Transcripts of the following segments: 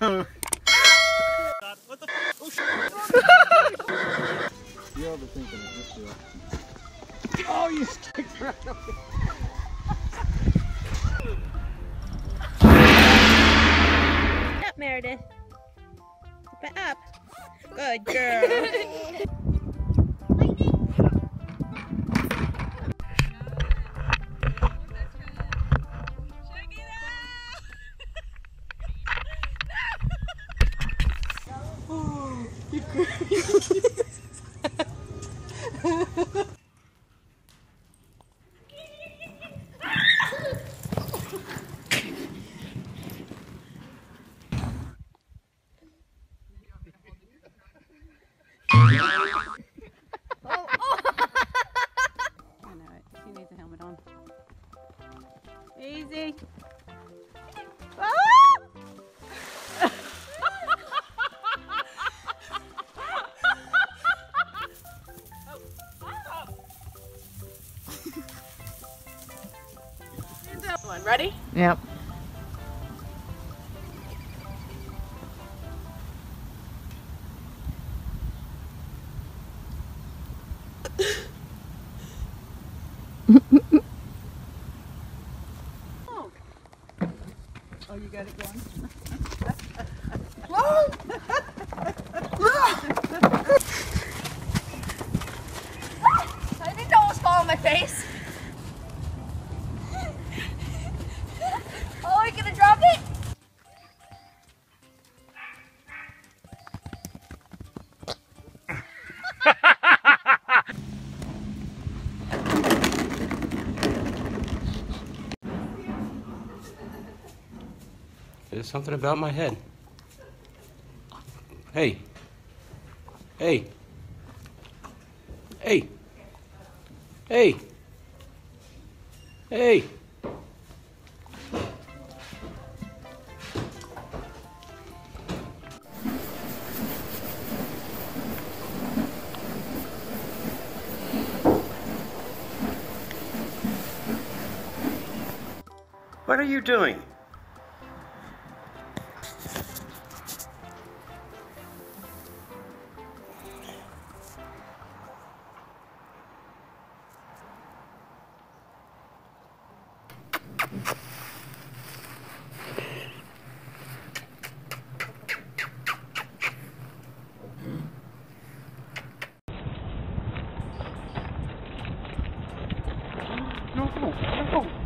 You're. Oh, you skipped right up. Up, Meredith. But up. Good girl. One. Ready? Yep. Oh, you got it going. I didn't almost fall on my face. Oh, you gonna drop it? There's something about my head. Hey. Hey. Hey. Hey. Hey. What are you doing? No, no,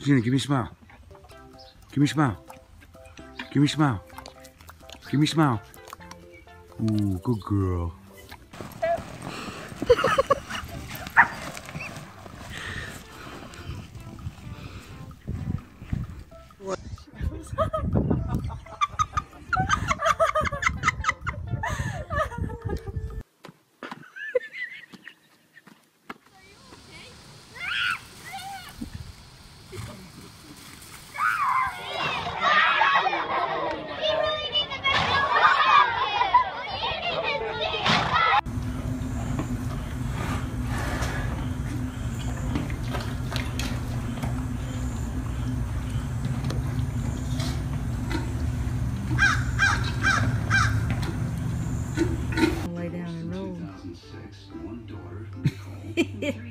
Gina, give me a smile. Give me a smile. Give me a smile. Give me a smile. Ooh, good girl.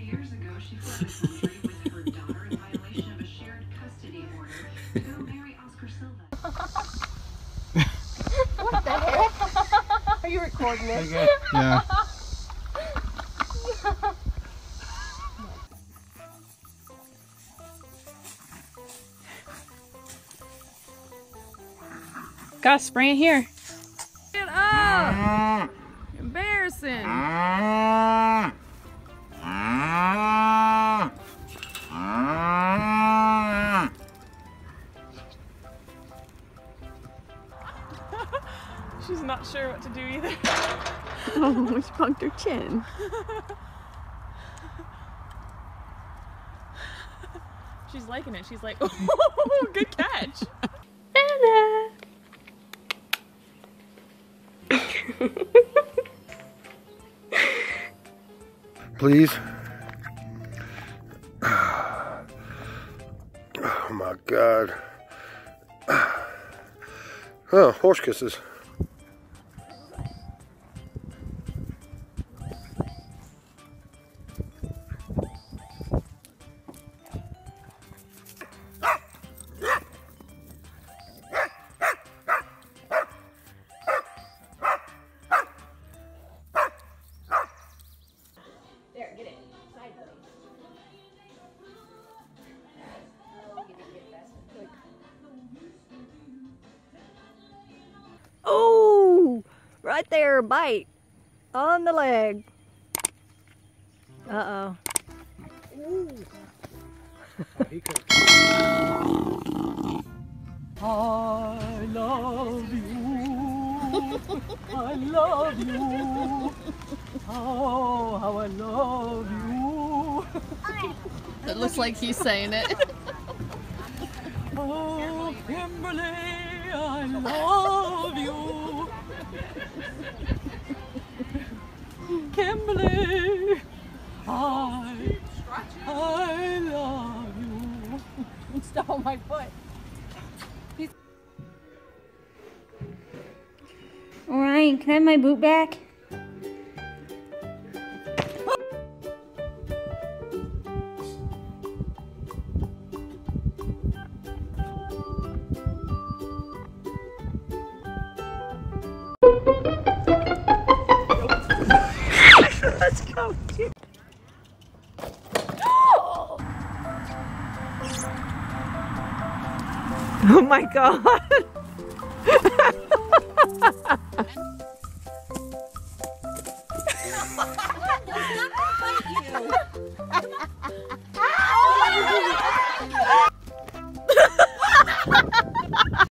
Years ago, she fled the country with her daughter in violation of a shared custody order to go marry Oscar Silva. Are you recording this? Yeah. Gus, bring it here. Sure what to do either. Oh, she punked her chin. She's liking it. She's like, oh, good catch. Please. Oh my god. Oh, horse kisses. Right there, bite on the leg. Uh oh. I love you. I love you. Oh, how I love you. It looks like he's saying it. Oh, Kimberly, I love you. Kimberly, I, I love you. Step on my foot. Ryan, can I have my boot back? Oh my god.